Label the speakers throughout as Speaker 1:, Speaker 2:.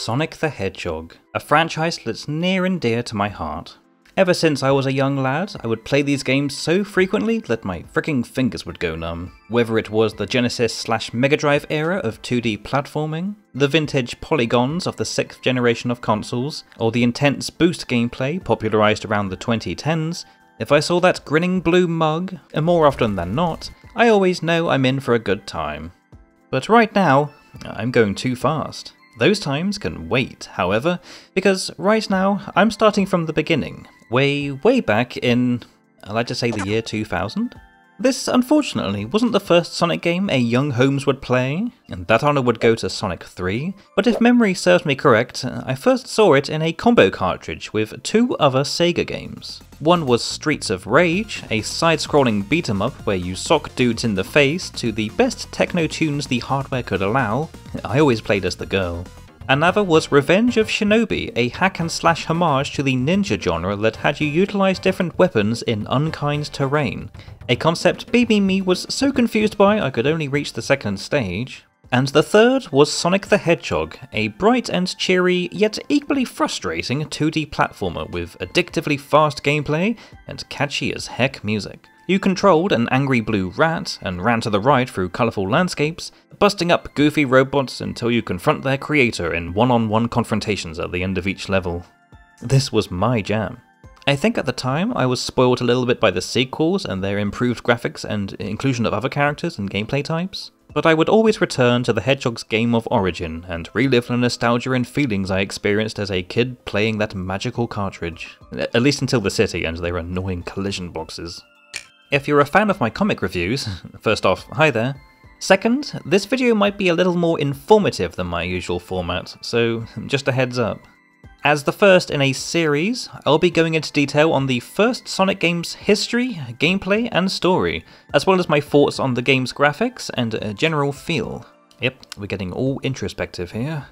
Speaker 1: Sonic the Hedgehog, a franchise that's near and dear to my heart. Ever since I was a young lad, I would play these games so frequently that my freaking fingers would go numb. Whether it was the Genesis slash Mega Drive era of 2D platforming, the vintage polygons of the sixth generation of consoles, or the intense boost gameplay popularised around the 2010s, if I saw that grinning blue mug, and more often than not, I always know I'm in for a good time. But right now, I'm going too fast. Those times can wait, however, because right now I'm starting from the beginning, way, way back in, I like to say the year 2000? This, unfortunately, wasn't the first Sonic game a young Holmes would play, and that honour would go to Sonic 3, but if memory serves me correct, I first saw it in a combo cartridge with two other Sega games. One was Streets of Rage, a side-scrolling beat-em-up where you sock dudes in the face to the best techno tunes the hardware could allow. I always played as the girl. Another was Revenge of Shinobi, a hack and slash homage to the ninja genre that had you utilise different weapons in unkind terrain. A concept Baby Me was so confused by I could only reach the second stage. And the third was Sonic the Hedgehog, a bright and cheery, yet equally frustrating 2D platformer with addictively fast gameplay and catchy as heck music. You controlled an angry blue rat and ran to the right through colourful landscapes, busting up goofy robots until you confront their creator in one on one confrontations at the end of each level. This was my jam. I think at the time I was spoiled a little bit by the sequels and their improved graphics and inclusion of other characters and gameplay types, but I would always return to the Hedgehog's game of origin and relive the nostalgia and feelings I experienced as a kid playing that magical cartridge. At least until the city and their annoying collision boxes. If you're a fan of my comic reviews, first off, hi there. Second, this video might be a little more informative than my usual format, so just a heads up. As the first in a series, I'll be going into detail on the first Sonic game's history, gameplay, and story, as well as my thoughts on the game's graphics and uh, general feel. Yep, we're getting all introspective here.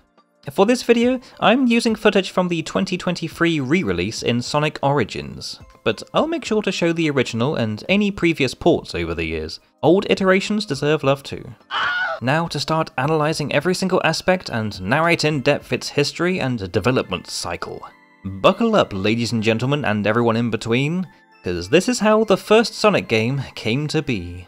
Speaker 1: For this video, I'm using footage from the 2023 re-release in Sonic Origins, but I'll make sure to show the original and any previous ports over the years. Old iterations deserve love too. Now to start analysing every single aspect and narrate in depth its history and development cycle. Buckle up ladies and gentlemen and everyone in between, because this is how the first Sonic game came to be.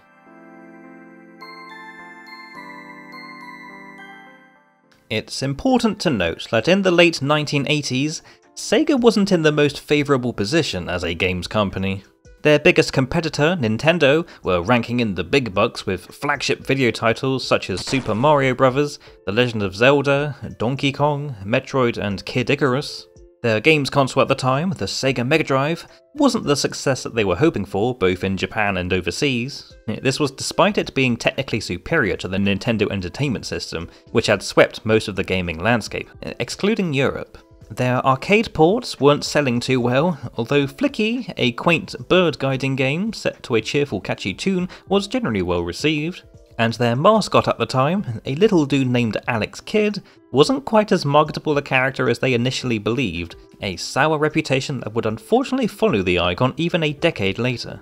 Speaker 1: It's important to note that in the late 1980s, Sega wasn't in the most favourable position as a games company. Their biggest competitor, Nintendo, were ranking in the big bucks with flagship video titles such as Super Mario Bros., The Legend of Zelda, Donkey Kong, Metroid, and Kid Icarus. Their games console at the time, the Sega Mega Drive, wasn't the success that they were hoping for, both in Japan and overseas. This was despite it being technically superior to the Nintendo Entertainment System, which had swept most of the gaming landscape, excluding Europe. Their arcade ports weren't selling too well, although Flicky, a quaint bird guiding game set to a cheerful catchy tune, was generally well received and their mascot at the time, a little dude named Alex Kidd, wasn't quite as marketable a character as they initially believed, a sour reputation that would unfortunately follow the icon even a decade later.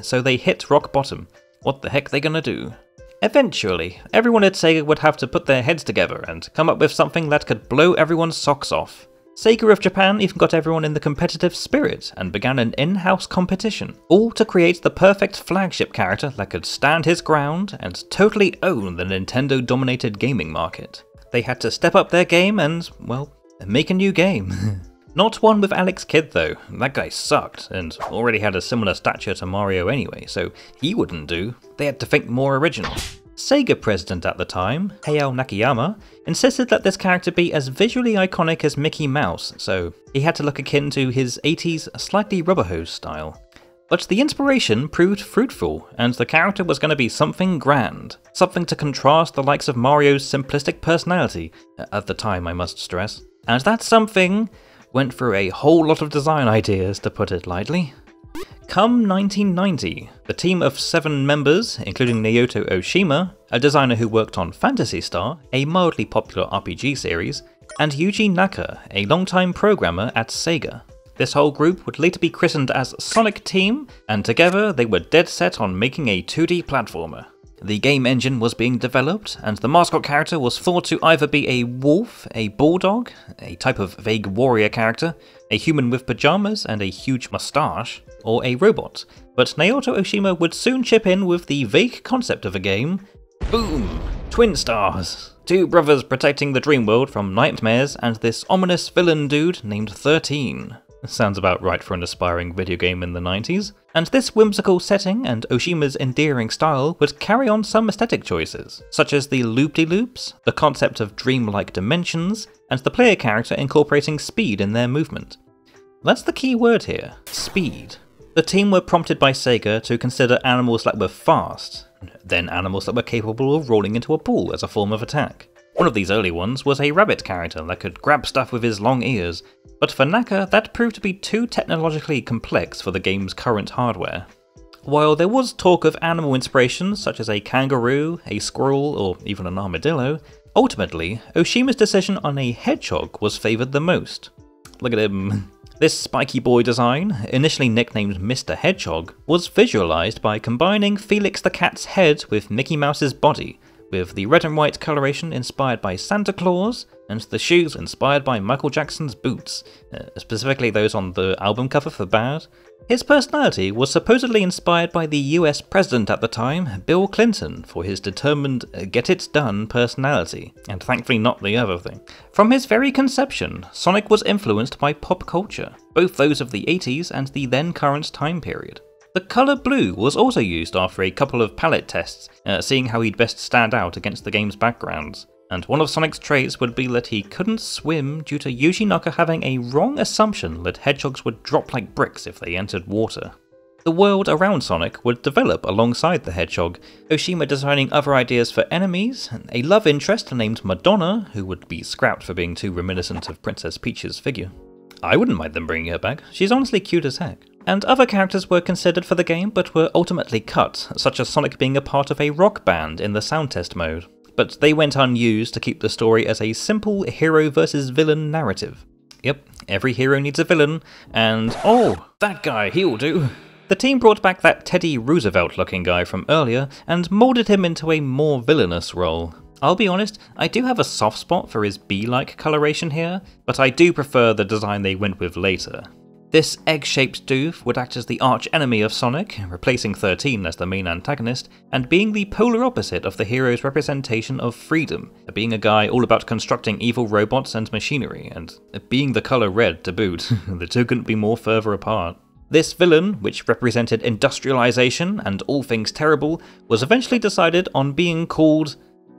Speaker 1: So they hit rock bottom. What the heck they gonna do? Eventually, everyone at Sega would have to put their heads together and come up with something that could blow everyone's socks off. Sega of Japan even got everyone in the competitive spirit and began an in-house competition, all to create the perfect flagship character that could stand his ground and totally own the Nintendo-dominated gaming market. They had to step up their game and, well, make a new game. Not one with Alex Kidd though, that guy sucked, and already had a similar stature to Mario anyway, so he wouldn't do. They had to think more original. Sega president at the time, Hayao Nakayama, insisted that this character be as visually iconic as Mickey Mouse, so he had to look akin to his 80s slightly rubber hose style. But the inspiration proved fruitful, and the character was going to be something grand, something to contrast the likes of Mario's simplistic personality, uh, at the time I must stress. And that something went through a whole lot of design ideas, to put it lightly. Come 1990, the team of seven members, including Naoto Oshima, a designer who worked on Phantasy Star, a mildly popular RPG series, and Yuji Naka, a longtime programmer at Sega. This whole group would later be christened as Sonic Team, and together they were dead set on making a 2D platformer. The game engine was being developed, and the mascot character was thought to either be a wolf, a bulldog, a type of vague warrior character, a human with pajamas and a huge moustache, or a robot. But Naoto Oshima would soon chip in with the vague concept of a game. Boom! Twin stars! Two brothers protecting the dream world from nightmares and this ominous villain dude named 13. Sounds about right for an aspiring video game in the 90s. And this whimsical setting and Oshima's endearing style would carry on some aesthetic choices, such as the loop-de-loops, the concept of dreamlike dimensions, and the player character incorporating speed in their movement. That's the key word here, speed. The team were prompted by Sega to consider animals that were fast, then animals that were capable of rolling into a pool as a form of attack. One of these early ones was a rabbit character that could grab stuff with his long ears, but for Naka that proved to be too technologically complex for the game's current hardware. While there was talk of animal inspirations such as a kangaroo, a squirrel, or even an armadillo, ultimately, Oshima's decision on a hedgehog was favoured the most. Look at him. This spiky boy design, initially nicknamed Mr. Hedgehog, was visualised by combining Felix the cat's head with Mickey Mouse's body, with the red and white coloration inspired by Santa Claus, and the shoes inspired by Michael Jackson's boots, uh, specifically those on the album cover for Bad. His personality was supposedly inspired by the US president at the time, Bill Clinton, for his determined, uh, get it done personality, and thankfully not the other thing. From his very conception, Sonic was influenced by pop culture, both those of the 80s and the then current time period. The colour blue was also used after a couple of palette tests, uh, seeing how he'd best stand out against the game's backgrounds. And one of Sonic's traits would be that he couldn't swim due to Yuji Naka having a wrong assumption that hedgehogs would drop like bricks if they entered water. The world around Sonic would develop alongside the hedgehog, Oshima designing other ideas for enemies, a love interest named Madonna, who would be scrapped for being too reminiscent of Princess Peach's figure. I wouldn't mind them bringing her back, she's honestly cute as heck. And other characters were considered for the game but were ultimately cut, such as Sonic being a part of a rock band in the sound test mode. But they went unused to keep the story as a simple hero versus villain narrative. Yep, every hero needs a villain, and oh, that guy, he'll do. The team brought back that Teddy Roosevelt looking guy from earlier and moulded him into a more villainous role. I'll be honest, I do have a soft spot for his bee-like coloration here, but I do prefer the design they went with later. This egg-shaped doof would act as the arch enemy of Sonic, replacing 13 as the main antagonist, and being the polar opposite of the hero's representation of freedom, being a guy all about constructing evil robots and machinery, and being the colour red to boot. the two couldn't be more further apart. This villain, which represented industrialization and all things terrible, was eventually decided on being called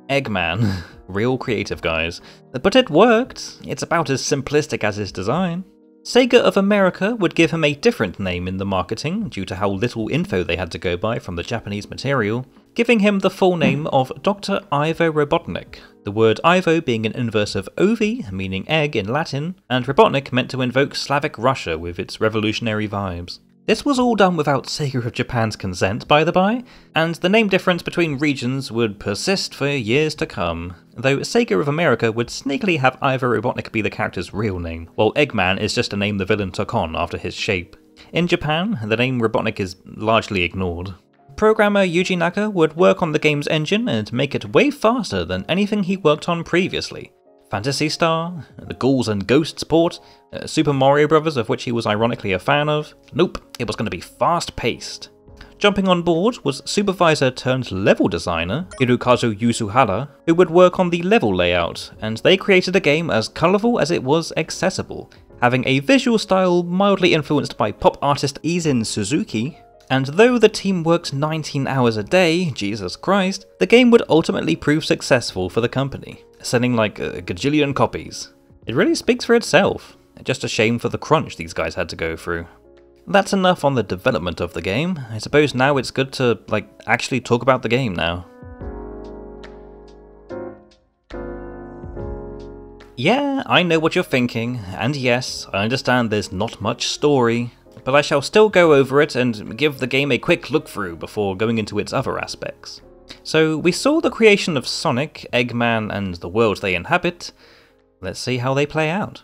Speaker 1: Eggman. Real creative, guys. But it worked. It's about as simplistic as his design. Sega of America would give him a different name in the marketing due to how little info they had to go by from the Japanese material, giving him the full name of Dr. Ivo Robotnik, the word Ivo being an inverse of Ovi, meaning egg in Latin, and Robotnik meant to invoke Slavic Russia with its revolutionary vibes. This was all done without Sega of Japan's consent, by the by, and the name difference between regions would persist for years to come, though Sega of America would sneakily have Ivo Robotnik be the character's real name, while Eggman is just a name the villain took on after his shape. In Japan, the name Robotnik is largely ignored. Programmer Yuji Naka would work on the game's engine and make it way faster than anything he worked on previously, Phantasy Star, the Ghouls and Ghosts port, uh, Super Mario Bros., of which he was ironically a fan of. Nope, it was going to be fast paced. Jumping on board was supervisor turned level designer Hirokazu Yasuhara, who would work on the level layout, and they created a game as colourful as it was accessible, having a visual style mildly influenced by pop artist Eizin Suzuki, and though the team worked 19 hours a day, Jesus Christ, the game would ultimately prove successful for the company, selling like a gajillion copies. It really speaks for itself. Just a shame for the crunch these guys had to go through. That's enough on the development of the game. I suppose now it's good to, like, actually talk about the game now. Yeah, I know what you're thinking, and yes, I understand there's not much story, but I shall still go over it and give the game a quick look through before going into its other aspects. So we saw the creation of Sonic, Eggman, and the world they inhabit. Let's see how they play out.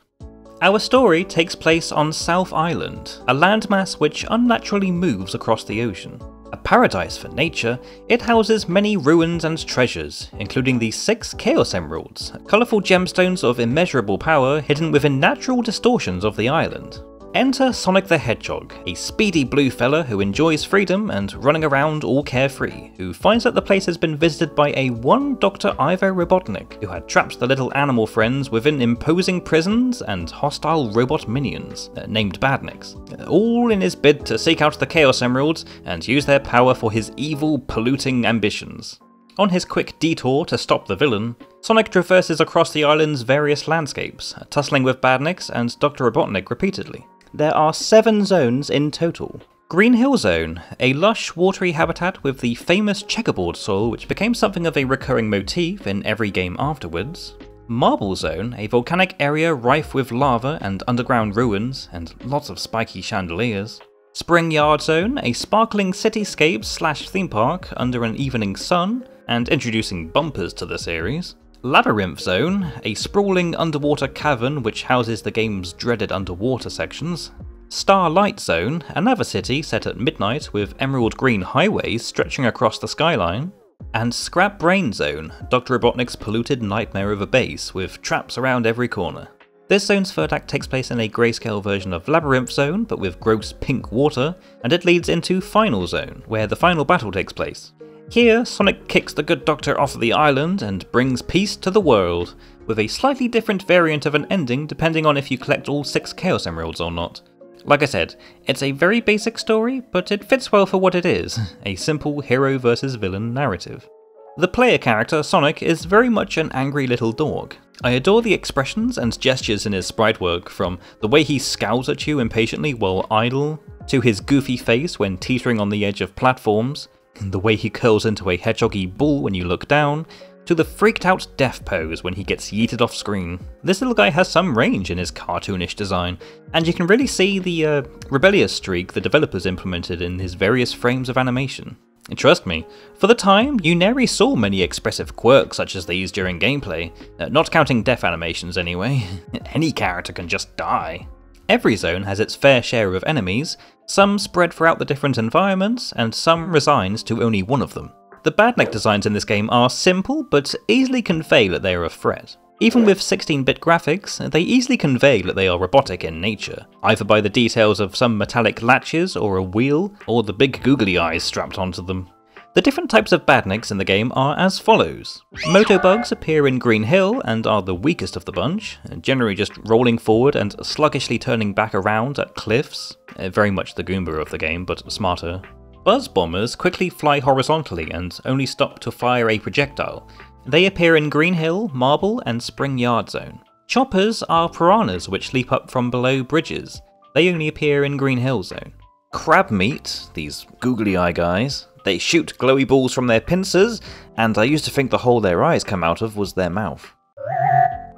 Speaker 1: Our story takes place on South Island, a landmass which unnaturally moves across the ocean. A paradise for nature, it houses many ruins and treasures, including the six Chaos Emeralds, colourful gemstones of immeasurable power hidden within natural distortions of the island. Enter Sonic the Hedgehog, a speedy blue fella who enjoys freedom and running around all carefree, who finds that the place has been visited by a one Dr. Ivo Robotnik, who had trapped the little animal friends within imposing prisons and hostile robot minions, uh, named Badniks, all in his bid to seek out the Chaos Emeralds and use their power for his evil, polluting ambitions. On his quick detour to stop the villain, Sonic traverses across the island's various landscapes, tussling with Badniks and Dr. Robotnik repeatedly. There are seven zones in total. Green Hill Zone, a lush, watery habitat with the famous checkerboard soil which became something of a recurring motif in every game afterwards. Marble Zone, a volcanic area rife with lava and underground ruins, and lots of spiky chandeliers. Spring Yard Zone, a sparkling cityscape slash theme park under an evening sun, and introducing bumpers to the series. Labyrinth Zone, a sprawling underwater cavern which houses the game's dreaded underwater sections. Starlight Zone, another city set at midnight with emerald green highways stretching across the skyline. And Scrap Brain Zone, Dr. Robotnik's polluted nightmare of a base with traps around every corner. This zone's third act takes place in a grayscale version of Labyrinth Zone, but with gross pink water, and it leads into Final Zone, where the final battle takes place. Here, Sonic kicks the good doctor off the island and brings peace to the world, with a slightly different variant of an ending depending on if you collect all six Chaos Emeralds or not. Like I said, it's a very basic story, but it fits well for what it is a simple hero versus villain narrative. The player character, Sonic, is very much an angry little dog. I adore the expressions and gestures in his sprite work, from the way he scowls at you impatiently while idle, to his goofy face when teetering on the edge of platforms, the way he curls into a hedgehoggy ball when you look down, to the freaked out death pose when he gets yeeted off screen. This little guy has some range in his cartoonish design, and you can really see the uh, rebellious streak the developers implemented in his various frames of animation. And trust me, for the time, you nary saw many expressive quirks such as these during gameplay, uh, not counting death animations anyway. Any character can just die. Every zone has its fair share of enemies, some spread throughout the different environments, and some resigns to only one of them. The Badnik designs in this game are simple, but easily convey that they are a threat. Even with 16-bit graphics, they easily convey that they are robotic in nature, either by the details of some metallic latches or a wheel, or the big googly eyes strapped onto them. The different types of badniks in the game are as follows. Motobugs appear in Green Hill and are the weakest of the bunch, generally just rolling forward and sluggishly turning back around at cliffs, uh, very much the Goomba of the game, but smarter. Buzz bombers quickly fly horizontally and only stop to fire a projectile. They appear in Green Hill, Marble, and Spring Yard Zone. Choppers are piranhas which leap up from below bridges. They only appear in Green Hill Zone. Crab meat, these googly eye guys, they shoot glowy balls from their pincers, and I used to think the hole their eyes come out of was their mouth.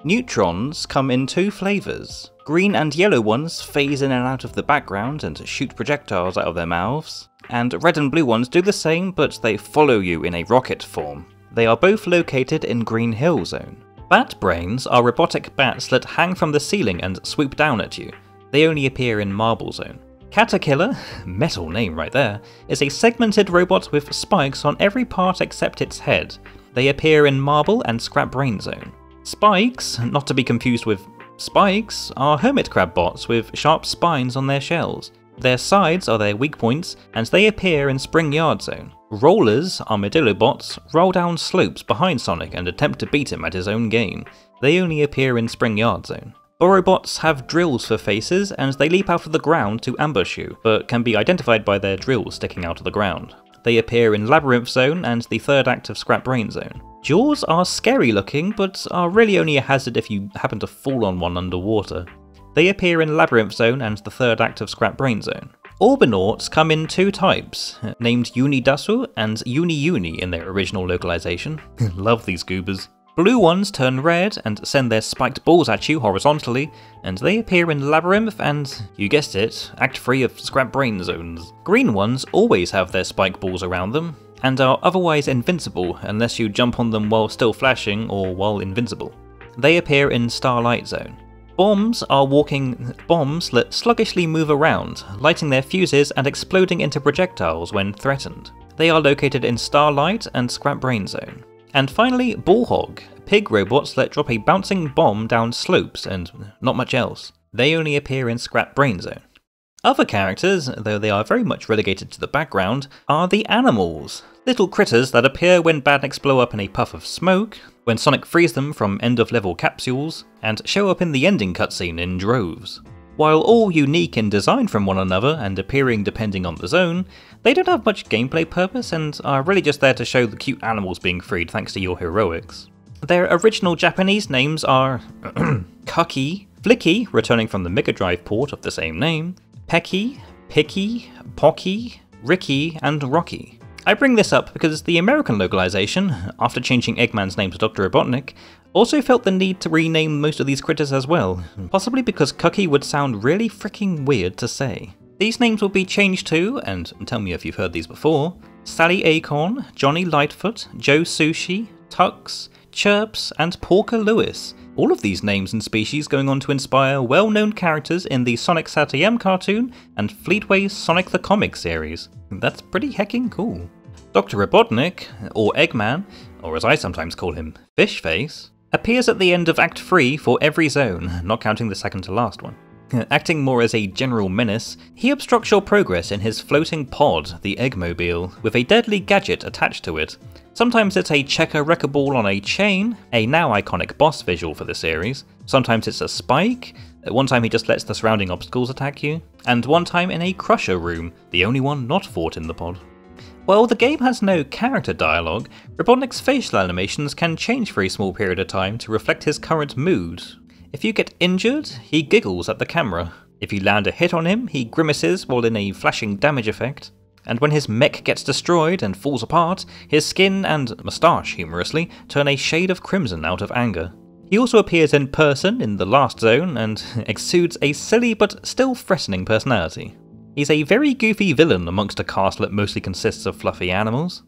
Speaker 1: Newtrons come in two flavours. Green and yellow ones phase in and out of the background and shoot projectiles out of their mouths, and red and blue ones do the same but they follow you in a rocket form. They are both located in Green Hill Zone. Bat brains are robotic bats that hang from the ceiling and swoop down at you. They only appear in Marble Zone. Caterkiller, metal name right there, is a segmented robot with spikes on every part except its head. They appear in Marble and Scrap Brain Zone. Spikes, not to be confused with spikes, are hermit crab bots with sharp spines on their shells. Their sides are their weak points, and they appear in Spring Yard Zone. Rollers, armadillo bots, roll down slopes behind Sonic and attempt to beat him at his own game. They only appear in Spring Yard Zone. Burrobots have drills for faces, and they leap out of the ground to ambush you, but can be identified by their drills sticking out of the ground. They appear in Labyrinth Zone and the third act of Scrap Brain Zone. Jaws are scary looking, but are really only a hazard if you happen to fall on one underwater. They appear in Labyrinth Zone and the third act of Scrap Brain Zone. Orbinauts come in two types, named Unidasu and Uni Uni in their original localization. Love these goobers. Blue ones turn red and send their spiked balls at you horizontally, and they appear in Labyrinth and, you guessed it, Act 3 of Scrap Brain zones. Green ones always have their spike balls around them, and are otherwise invincible unless you jump on them while still flashing or while invincible. They appear in Starlight Zone. Bombs are walking bombs that sluggishly move around, lighting their fuses and exploding into projectiles when threatened. They are located in Starlight and Scrap Brain Zone. And finally, Ball Hog, pig robots that drop a bouncing bomb down slopes and not much else. They only appear in Scrap Brain Zone. Other characters, though they are very much relegated to the background, are the animals. Little critters that appear when badniks blow up in a puff of smoke, when Sonic frees them from end of level capsules, and show up in the ending cutscene in droves. While all unique in design from one another and appearing depending on the zone, they don't have much gameplay purpose and are really just there to show the cute animals being freed thanks to your heroics. Their original Japanese names are Kucky, Flicky, returning from the Mega Drive port of the same name, Pecky, Picky, Pocky, Ricky, and Rocky. I bring this up because the American localization, after changing Eggman's name to Dr. Robotnik, also felt the need to rename most of these critters as well, possibly because Kucky would sound really freaking weird to say. These names will be changed to, and tell me if you've heard these before, Sally Acorn, Johnny Lightfoot, Joe Sushi, Tux, Chirps, and Porker Lewis. All of these names and species going on to inspire well known characters in the Sonic Sat.AM cartoon and Fleetway's Sonic the Comic series. That's pretty hecking cool. Dr. Robotnik, or Eggman, or as I sometimes call him, Fishface, appears at the end of Act 3 for every zone, not counting the second to last one. Acting more as a general menace, he obstructs your progress in his floating pod, the Eggmobile, with a deadly gadget attached to it. Sometimes it's a checker wrecker ball on a chain, a now iconic boss visual for the series. Sometimes it's a spike, at one time he just lets the surrounding obstacles attack you, and one time in a crusher room, the only one not fought in the pod. While the game has no character dialogue, Robotnik's facial animations can change for a small period of time to reflect his current mood, if you get injured, he giggles at the camera. If you land a hit on him, he grimaces while in a flashing damage effect. And when his mech gets destroyed and falls apart, his skin and moustache, humorously, turn a shade of crimson out of anger. He also appears in person in the last zone and exudes a silly but still threatening personality. He's a very goofy villain amongst a cast that mostly consists of fluffy animals.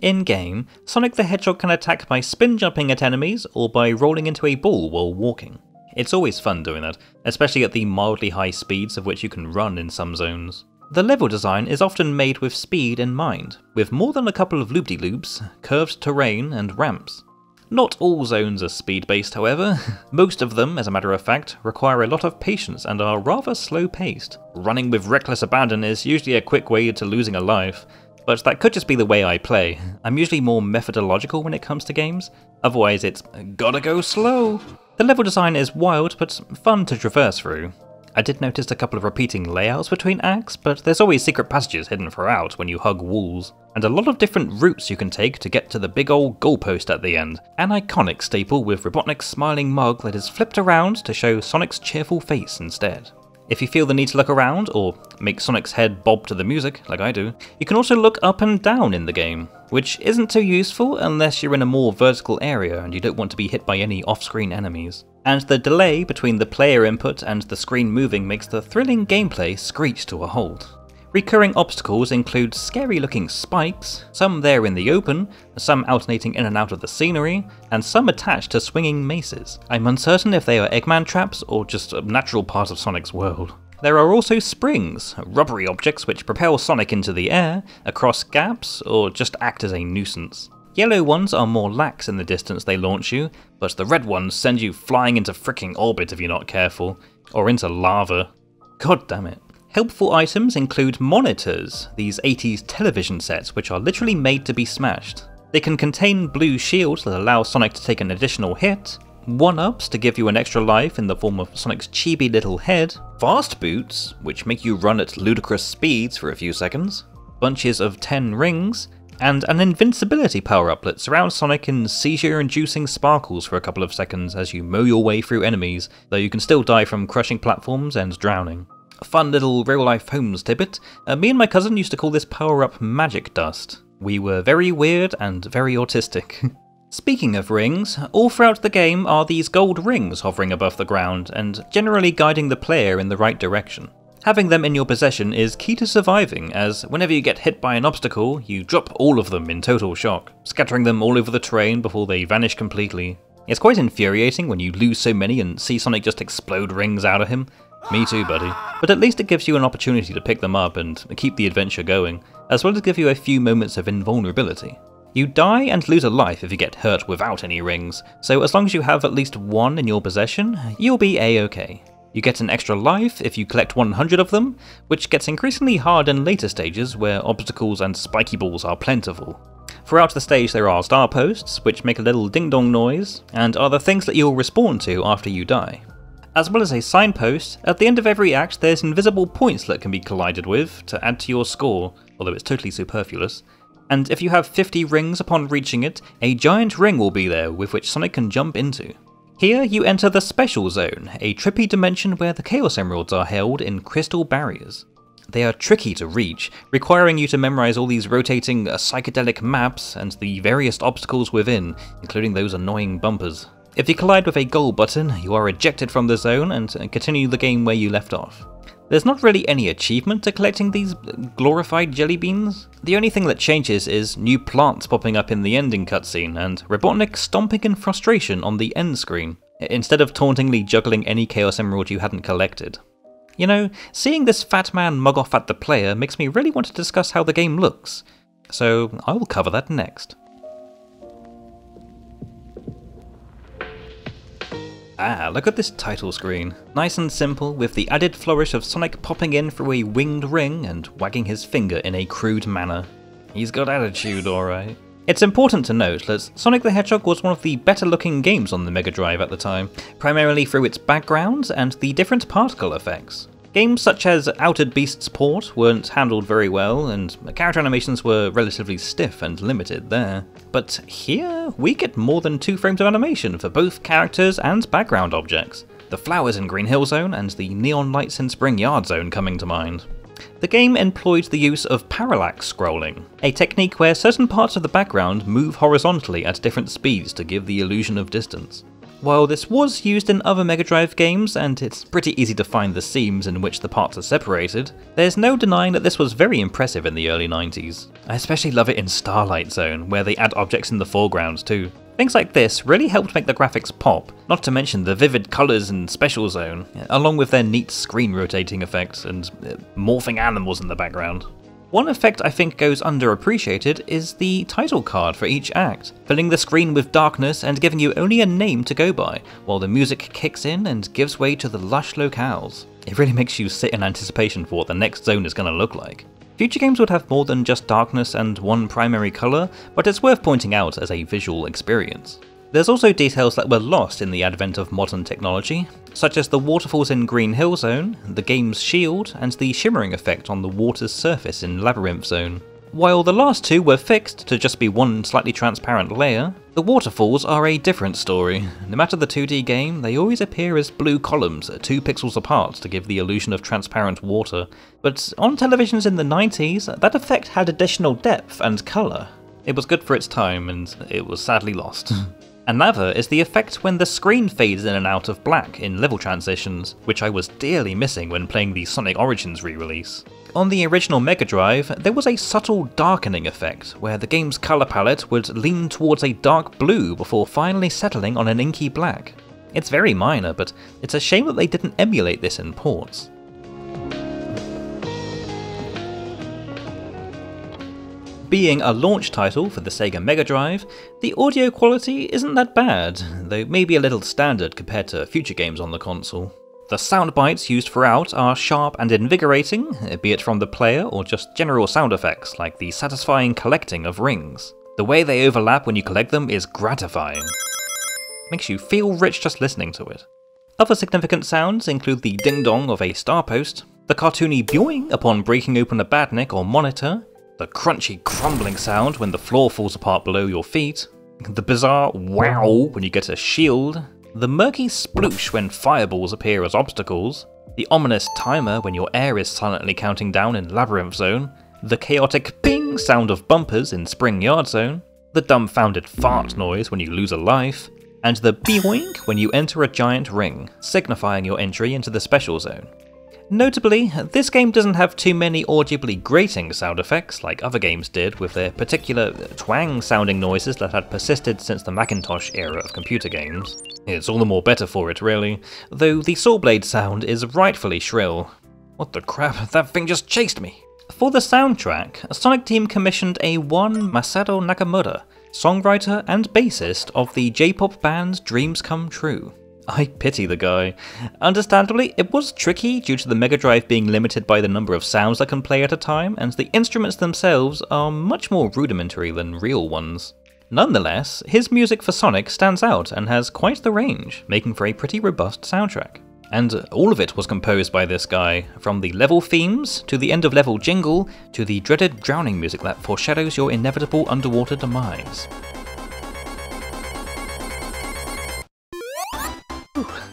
Speaker 1: In game, Sonic the Hedgehog can attack by spin jumping at enemies or by rolling into a ball while walking. It's always fun doing that, especially at the mildly high speeds of which you can run in some zones. The level design is often made with speed in mind, with more than a couple of loop-de-loops, curved terrain, and ramps. Not all zones are speed-based however, most of them, as a matter of fact, require a lot of patience and are rather slow-paced. Running with reckless abandon is usually a quick way to losing a life, but that could just be the way I play. I'm usually more methodological when it comes to games, otherwise it's gotta go slow. The level design is wild but fun to traverse through. I did notice a couple of repeating layouts between acts, but there's always secret passages hidden throughout when you hug walls, and a lot of different routes you can take to get to the big old goalpost at the end, an iconic staple with Robotnik's smiling mug that is flipped around to show Sonic's cheerful face instead. If you feel the need to look around, or make Sonic's head bob to the music, like I do, you can also look up and down in the game, which isn't too useful unless you're in a more vertical area and you don't want to be hit by any off-screen enemies. And the delay between the player input and the screen moving makes the thrilling gameplay screech to a halt. Recurring obstacles include scary looking spikes, some there in the open, some alternating in and out of the scenery, and some attached to swinging maces. I'm uncertain if they are Eggman traps or just a natural part of Sonic's world. There are also springs, rubbery objects which propel Sonic into the air, across gaps, or just act as a nuisance. Yellow ones are more lax in the distance they launch you, but the red ones send you flying into fricking orbit if you're not careful, or into lava. God damn it. Helpful items include monitors, these 80s television sets which are literally made to be smashed. They can contain blue shields that allow Sonic to take an additional hit, 1-ups to give you an extra life in the form of Sonic's chibi little head, fast boots, which make you run at ludicrous speeds for a few seconds, bunches of 10 rings, and an invincibility power-up that surrounds Sonic in seizure-inducing sparkles for a couple of seconds as you mow your way through enemies, though you can still die from crushing platforms and drowning. Fun little real life Holmes tidbit. Uh, me and my cousin used to call this power up magic dust. We were very weird and very autistic. Speaking of rings, all throughout the game are these gold rings hovering above the ground and generally guiding the player in the right direction. Having them in your possession is key to surviving, as whenever you get hit by an obstacle, you drop all of them in total shock, scattering them all over the terrain before they vanish completely. It's quite infuriating when you lose so many and see Sonic just explode rings out of him. Me too, buddy. But at least it gives you an opportunity to pick them up and keep the adventure going, as well as give you a few moments of invulnerability. You die and lose a life if you get hurt without any rings, so as long as you have at least one in your possession, you'll be a-okay. You get an extra life if you collect 100 of them, which gets increasingly hard in later stages where obstacles and spiky balls are plentiful. Throughout the stage there are star posts, which make a little ding dong noise, and are the things that you'll respawn to after you die. As well as a signpost, at the end of every act there's invisible points that can be collided with to add to your score, although it's totally superfluous. And if you have 50 rings upon reaching it, a giant ring will be there with which Sonic can jump into. Here you enter the Special Zone, a trippy dimension where the Chaos Emeralds are held in crystal barriers. They are tricky to reach, requiring you to memorize all these rotating uh, psychedelic maps and the various obstacles within, including those annoying bumpers. If you collide with a goal button, you are ejected from the zone and uh, continue the game where you left off. There's not really any achievement to collecting these uh, glorified jelly beans. The only thing that changes is new plants popping up in the ending cutscene and Robotnik stomping in frustration on the end screen, instead of tauntingly juggling any Chaos Emerald you hadn't collected. You know, seeing this fat man mug off at the player makes me really want to discuss how the game looks, so I will cover that next. Ah, look at this title screen. Nice and simple, with the added flourish of Sonic popping in through a winged ring and wagging his finger in a crude manner. He's got attitude, alright. It's important to note that Sonic the Hedgehog was one of the better looking games on the Mega Drive at the time, primarily through its backgrounds and the different particle effects. Games such as Altered Beast's port weren't handled very well, and character animations were relatively stiff and limited there. But here, we get more than two frames of animation for both characters and background objects. The flowers in Green Hill Zone and the neon lights in Spring Yard Zone coming to mind. The game employed the use of parallax scrolling, a technique where certain parts of the background move horizontally at different speeds to give the illusion of distance. While this was used in other Mega Drive games, and it's pretty easy to find the seams in which the parts are separated, there's no denying that this was very impressive in the early 90s. I especially love it in Starlight Zone, where they add objects in the foreground too. Things like this really helped make the graphics pop, not to mention the vivid colours in Special Zone, along with their neat screen rotating effects and uh, morphing animals in the background. One effect I think goes underappreciated is the title card for each act, filling the screen with darkness and giving you only a name to go by, while the music kicks in and gives way to the lush locales. It really makes you sit in anticipation for what the next zone is going to look like. Future games would have more than just darkness and one primary colour, but it's worth pointing out as a visual experience. There's also details that were lost in the advent of modern technology, such as the waterfalls in Green Hill Zone, the game's shield, and the shimmering effect on the water's surface in Labyrinth Zone. While the last two were fixed to just be one slightly transparent layer, the waterfalls are a different story. No matter the 2D game, they always appear as blue columns, 2 pixels apart to give the illusion of transparent water. But on televisions in the 90s, that effect had additional depth and colour. It was good for its time, and it was sadly lost. Another is the effect when the screen fades in and out of black in level transitions, which I was dearly missing when playing the Sonic Origins re-release. On the original Mega Drive, there was a subtle darkening effect, where the game's colour palette would lean towards a dark blue before finally settling on an inky black. It's very minor, but it's a shame that they didn't emulate this in ports. Being a launch title for the Sega Mega Drive, the audio quality isn't that bad, though maybe a little standard compared to future games on the console. The sound bites used throughout are sharp and invigorating, be it from the player or just general sound effects like the satisfying collecting of rings. The way they overlap when you collect them is gratifying. Makes you feel rich just listening to it. Other significant sounds include the ding dong of a star post, the cartoony boing upon breaking open a badnik or monitor, the crunchy crumbling sound when the floor falls apart below your feet, the bizarre wow when you get a shield, the murky sploosh when fireballs appear as obstacles, the ominous timer when your air is silently counting down in Labyrinth Zone, the chaotic ping sound of bumpers in Spring Yard Zone, the dumbfounded fart noise when you lose a life, and the beoink when you enter a giant ring, signifying your entry into the special zone. Notably, this game doesn't have too many audibly grating sound effects like other games did with their particular twang sounding noises that had persisted since the Macintosh era of computer games. It's all the more better for it, really, though the saw blade sound is rightfully shrill. What the crap, that thing just chased me! For the soundtrack, Sonic Team commissioned a one Masato Nakamura, songwriter and bassist of the J-pop band Dreams Come True. I pity the guy. Understandably, it was tricky due to the Mega Drive being limited by the number of sounds that can play at a time, and the instruments themselves are much more rudimentary than real ones. Nonetheless, his music for Sonic stands out and has quite the range, making for a pretty robust soundtrack. And all of it was composed by this guy, from the level themes, to the end of level jingle, to the dreaded drowning music that foreshadows your inevitable underwater demise.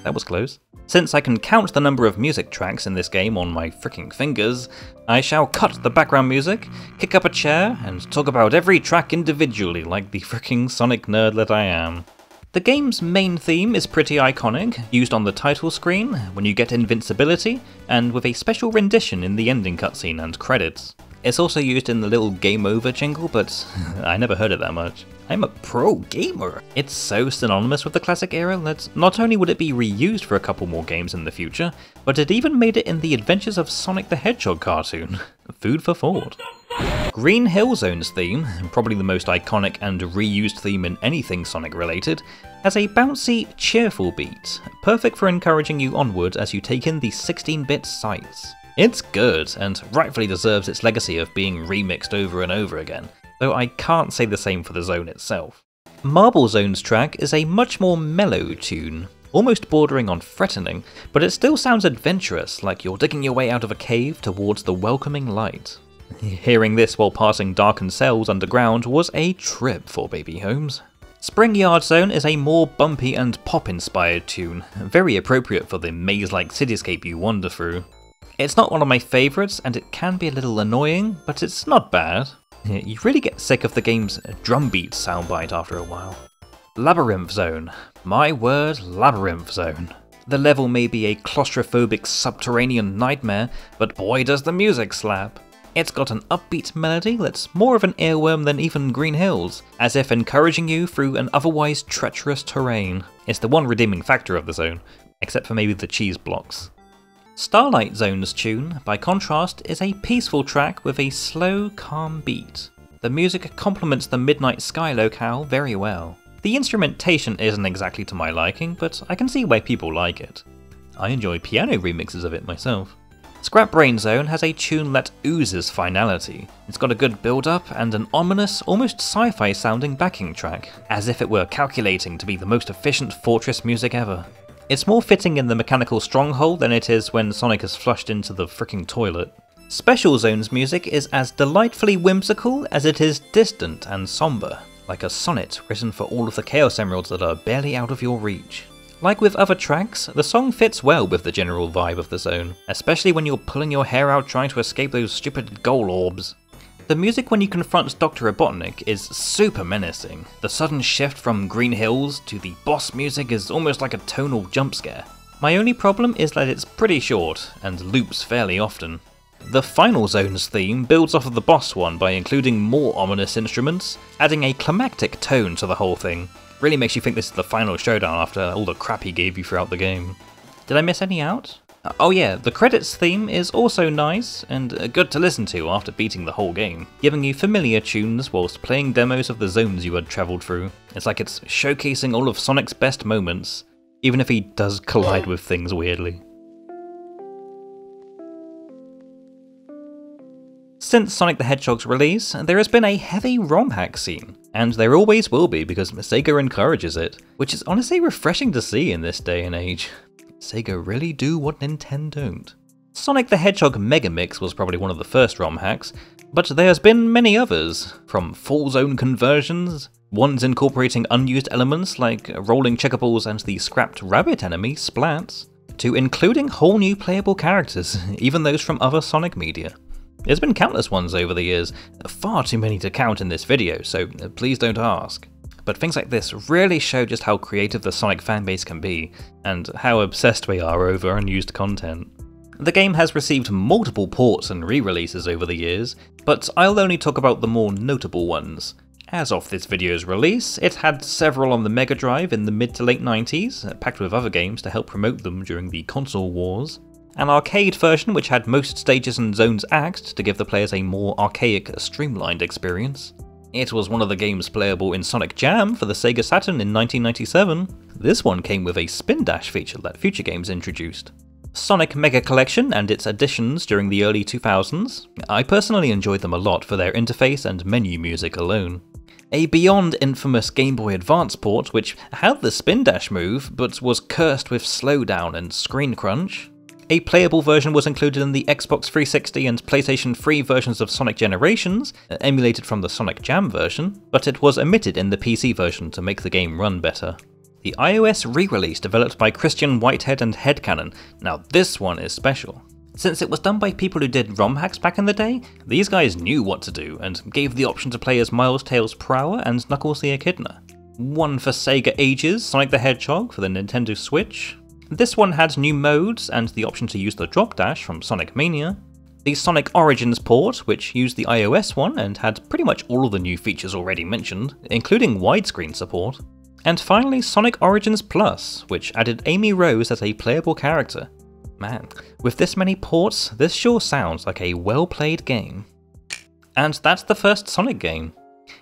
Speaker 1: That was close. Since I can count the number of music tracks in this game on my freaking fingers, I shall cut the background music, kick up a chair, and talk about every track individually like the freaking Sonic nerd that I am. The game's main theme is pretty iconic, used on the title screen, when you get invincibility, and with a special rendition in the ending cutscene and credits. It's also used in the little game over jingle, but I never heard it that much. I'm a pro gamer. It's so synonymous with the classic era that not only would it be reused for a couple more games in the future, but it even made it in the Adventures of Sonic the Hedgehog cartoon. Food for thought. Green Hill Zone's theme, probably the most iconic and reused theme in anything Sonic related, has a bouncy, cheerful beat, perfect for encouraging you onward as you take in the 16-bit sights. It's good, and rightfully deserves its legacy of being remixed over and over again, though I can't say the same for the zone itself. Marble Zone's track is a much more mellow tune, almost bordering on threatening, but it still sounds adventurous, like you're digging your way out of a cave towards the welcoming light. Hearing this while passing darkened cells underground was a trip for Baby Holmes. Spring Yard Zone is a more bumpy and pop inspired tune, very appropriate for the maze like cityscape you wander through. It's not one of my favourites, and it can be a little annoying, but it's not bad. You really get sick of the game's drumbeat soundbite after a while. Labyrinth Zone. My word, Labyrinth Zone. The level may be a claustrophobic subterranean nightmare, but boy does the music slap. It's got an upbeat melody that's more of an earworm than even Green Hills, as if encouraging you through an otherwise treacherous terrain. It's the one redeeming factor of the zone, except for maybe the cheese blocks. Starlight Zone's tune, by contrast, is a peaceful track with a slow, calm beat. The music complements the Midnight Sky locale very well. The instrumentation isn't exactly to my liking, but I can see why people like it. I enjoy piano remixes of it myself. Scrap Brain Zone has a tune that oozes finality. It's got a good build up and an ominous, almost sci fi sounding backing track, as if it were calculating to be the most efficient fortress music ever. It's more fitting in the mechanical stronghold than it is when Sonic is flushed into the freaking toilet. Special Zone's music is as delightfully whimsical as it is distant and somber, like a sonnet written for all of the Chaos Emeralds that are barely out of your reach. Like with other tracks, the song fits well with the general vibe of the zone, especially when you're pulling your hair out trying to escape those stupid goal orbs. The music when you confront Dr. Robotnik is super menacing. The sudden shift from Green Hills to the boss music is almost like a tonal jump scare. My only problem is that it's pretty short, and loops fairly often. The Final Zone's theme builds off of the boss one by including more ominous instruments, adding a climactic tone to the whole thing. Really makes you think this is the final showdown after all the crap he gave you throughout the game. Did I miss any out? Oh yeah, the credits theme is also nice and uh, good to listen to after beating the whole game, giving you familiar tunes whilst playing demos of the zones you had travelled through. It's like it's showcasing all of Sonic's best moments, even if he does collide with things weirdly. Since Sonic the Hedgehog's release, there has been a heavy ROM hack scene, and there always will be because Sega encourages it, which is honestly refreshing to see in this day and age. Sega really do what Nintendo don't. Sonic the Hedgehog Megamix was probably one of the first ROM hacks, but there's been many others, from full zone conversions, ones incorporating unused elements like rolling checkerballs and the scrapped rabbit enemy, Splats, to including whole new playable characters, even those from other Sonic media. There's been countless ones over the years, far too many to count in this video, so please don't ask but things like this really show just how creative the Sonic fanbase can be, and how obsessed we are over unused content. The game has received multiple ports and re-releases over the years, but I'll only talk about the more notable ones. As of this video's release, it had several on the Mega Drive in the mid to late 90s, packed with other games to help promote them during the console wars, an arcade version which had most stages and zones axed to give the players a more archaic, streamlined experience. It was one of the games playable in Sonic Jam for the Sega Saturn in 1997. This one came with a spin dash feature that future games introduced. Sonic Mega Collection and its additions during the early 2000s. I personally enjoyed them a lot for their interface and menu music alone. A beyond infamous Game Boy Advance port which had the spin dash move but was cursed with slowdown and screen crunch. A playable version was included in the Xbox 360 and PlayStation 3 versions of Sonic Generations, emulated from the Sonic Jam version, but it was omitted in the PC version to make the game run better the iOS re-release developed by Christian Whitehead and Headcannon. Now this one is special. Since it was done by people who did ROM hacks back in the day, these guys knew what to do and gave the option to play as Miles Tails Prower and Knuckles the Echidna. One for Sega Ages, Sonic the Hedgehog for the Nintendo Switch. This one had new modes and the option to use the drop dash from Sonic Mania. The Sonic Origins port, which used the iOS one and had pretty much all of the new features already mentioned, including widescreen support. And finally, Sonic Origins Plus, which added Amy Rose as a playable character. Man, with this many ports, this sure sounds like a well played game. And that's the first Sonic game.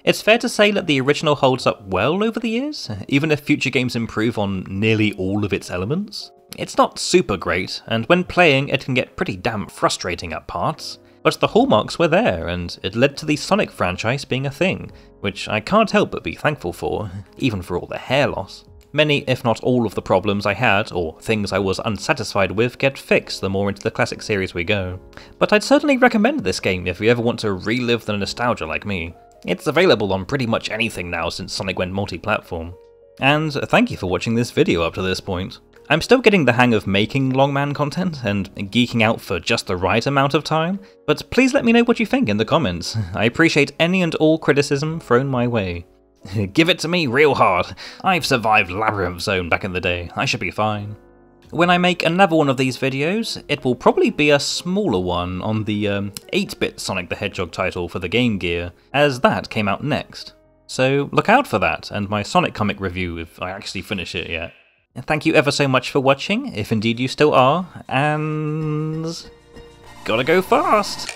Speaker 1: It's fair to say that the original holds up well over the years, even if future games improve on nearly all of its elements. It's not super great, and when playing, it can get pretty damn frustrating at parts. But the hallmarks were there, and it led to the Sonic franchise being a thing, which I can't help but be thankful for, even for all the hair loss. Many, if not all, of the problems I had, or things I was unsatisfied with, get fixed the more into the classic series we go. But I'd certainly recommend this game if you ever want to relive the nostalgia like me. It's available on pretty much anything now since Sonic went multi-platform. And thank you for watching this video up to this point. I'm still getting the hang of making Longman content and geeking out for just the right amount of time, but please let me know what you think in the comments. I appreciate any and all criticism thrown my way. Give it to me real hard. I've survived Labyrinth Zone back in the day, I should be fine. When I make another one of these videos, it will probably be a smaller one on the 8-bit um, Sonic the Hedgehog title for the Game Gear, as that came out next. So look out for that, and my Sonic comic review if I actually finish it yet. Thank you ever so much for watching, if indeed you still are, and... Gotta go fast!